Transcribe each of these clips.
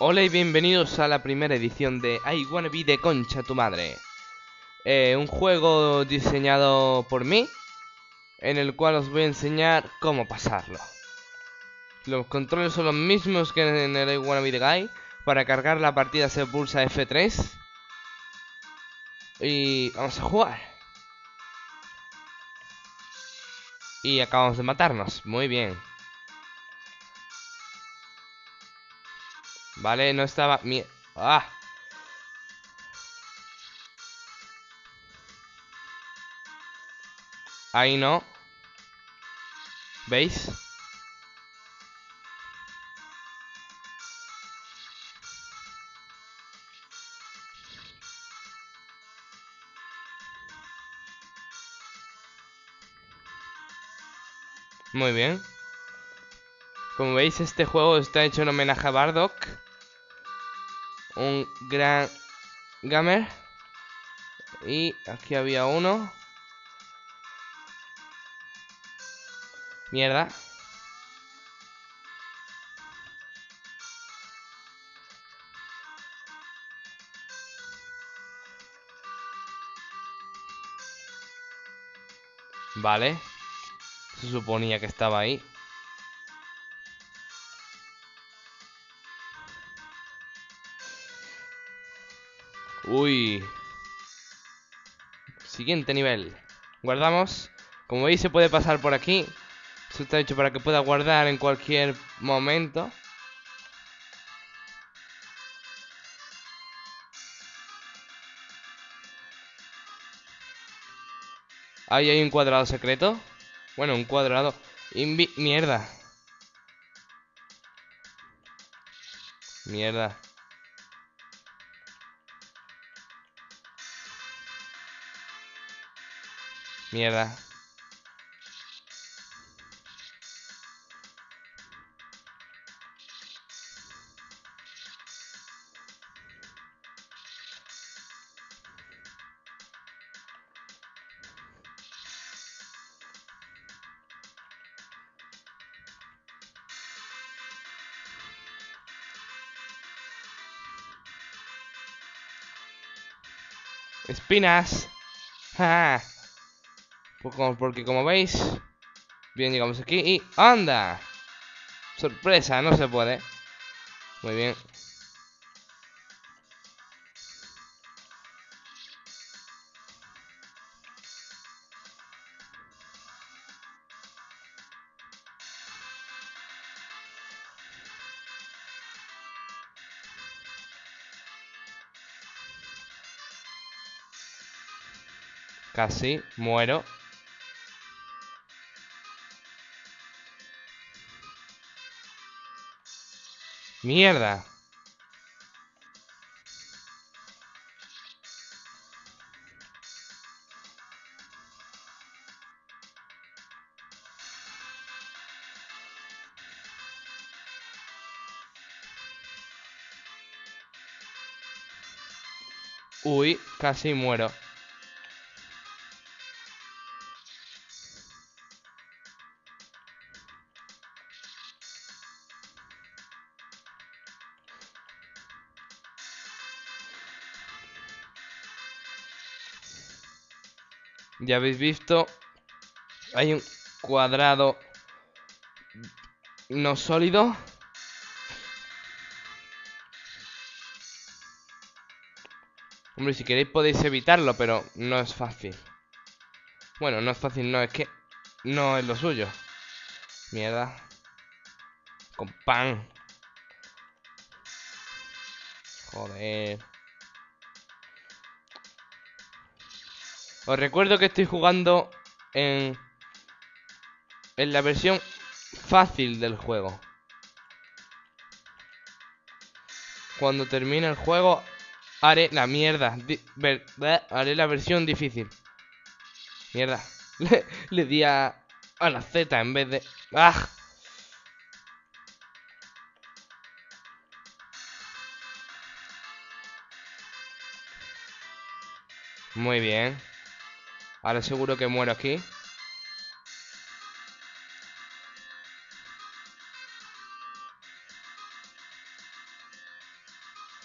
Hola y bienvenidos a la primera edición de I Wanna Be de Concha tu Madre. Eh, un juego diseñado por mí, en el cual os voy a enseñar cómo pasarlo. Los controles son los mismos que en el I Wanna Be the Guy. Para cargar la partida se pulsa F3. Y vamos a jugar. Y acabamos de matarnos. Muy bien. Vale, no estaba... ¡Ah! Ahí no. ¿Veis? Muy bien. Como veis, este juego está hecho en homenaje a Bardock. Un gran gamer. Y aquí había uno. Mierda. Vale. Se suponía que estaba ahí. Uy. Siguiente nivel. Guardamos. Como veis se puede pasar por aquí. Esto está hecho para que pueda guardar en cualquier momento. Ahí hay un cuadrado secreto. Bueno, un cuadrado. Invi mierda. Mierda. Mierda. Espinas. ¡Ja! Porque como veis, bien, llegamos aquí y ¡anda! Sorpresa, no se puede. Muy bien. Casi muero. Mierda. Uy, casi muero. Ya habéis visto, hay un cuadrado no sólido. Hombre, si queréis podéis evitarlo, pero no es fácil. Bueno, no es fácil, no, es que no es lo suyo. Mierda. Con pan. Joder. Os recuerdo que estoy jugando en, en la versión fácil del juego. Cuando termine el juego haré la mierda. haré la versión difícil. Mierda. Le, di a, a, la Z en vez de... ¡Ah! Muy bien. Ahora seguro que muero aquí.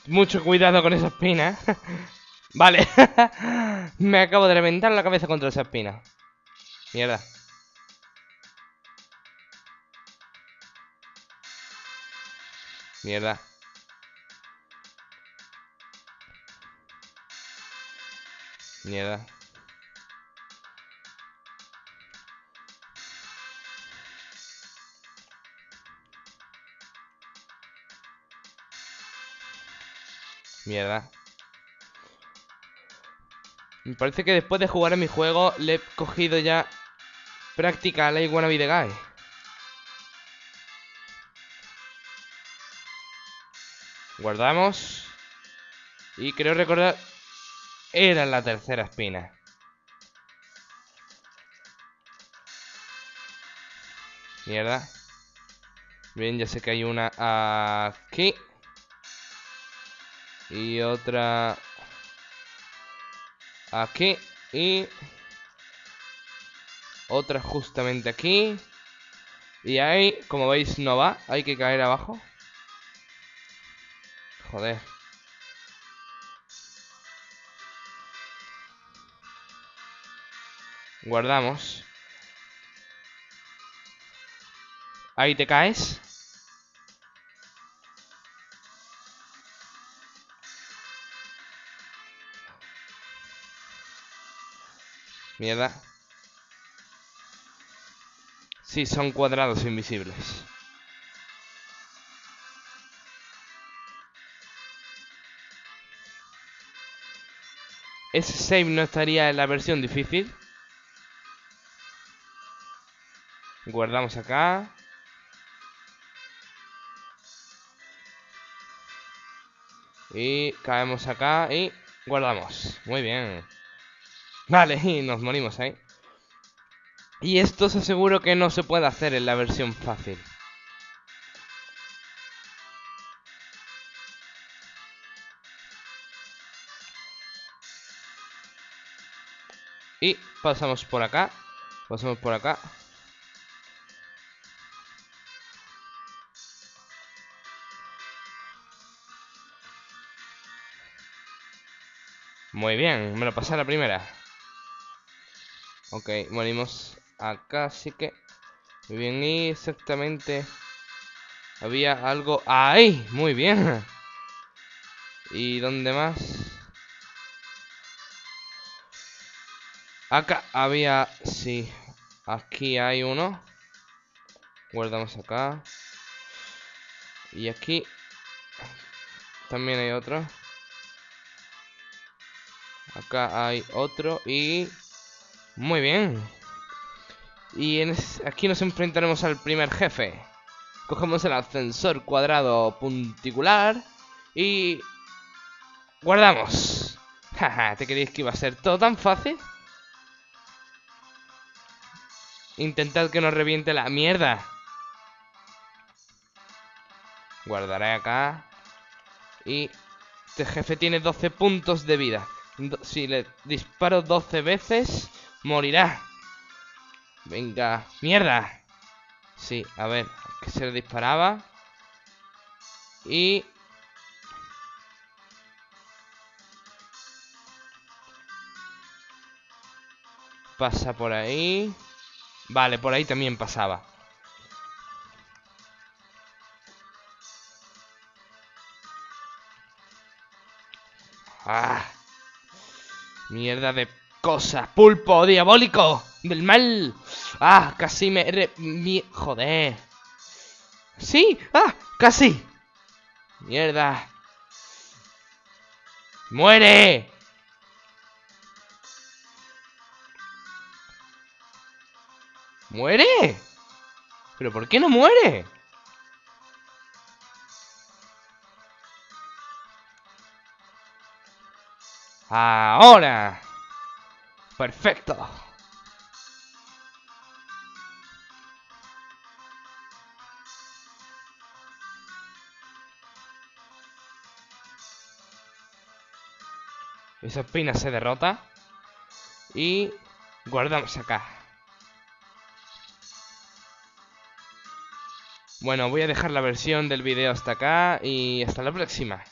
Mucho cuidado con esa espina. vale. Me acabo de reventar la cabeza contra esa espina. Mierda. Mierda. Mierda. Mierda. Me parece que después de jugar en mi juego le he cogido ya práctica a la iguana de Guy. Guardamos. Y creo recordar... Era la tercera espina. Mierda. Bien, ya sé que hay una aquí. Y otra aquí. Y otra justamente aquí. Y ahí, como veis, no va. Hay que caer abajo. Joder. Guardamos. Ahí te caes. Mierda. Sí, son cuadrados invisibles. Ese save no estaría en la versión difícil. Guardamos acá. Y caemos acá y guardamos. Muy bien. Vale, y nos morimos ahí. Y esto os aseguro que no se puede hacer en la versión fácil. Y pasamos por acá. Pasamos por acá. Muy bien, me lo pasé a la primera. Ok, morimos acá, así que... Muy bien, y exactamente... Había algo... ¡Ahí! Muy bien. ¿Y dónde más? Acá había... Sí. Aquí hay uno. Guardamos acá. Y aquí... También hay otro. Acá hay otro y... Muy bien. Y aquí nos enfrentaremos al primer jefe. Cogemos el ascensor cuadrado punticular y... Guardamos. Jaja, ¿te creéis que iba a ser todo tan fácil? Intentad que no reviente la mierda. Guardaré acá. Y este jefe tiene 12 puntos de vida. Si le disparo 12 veces, morirá. Venga, mierda. Sí, a ver, que se le disparaba. Y... Pasa por ahí. Vale, por ahí también pasaba. Ah. Mierda de cosa. Pulpo diabólico. Del mal. Ah, casi me... Joder. Sí. Ah, casi. Mierda. ¡Muere! ¿Muere? ¿Pero por qué no muere? Ahora. Perfecto. Esa espina se derrota. Y guardamos acá. Bueno, voy a dejar la versión del vídeo hasta acá y hasta la próxima.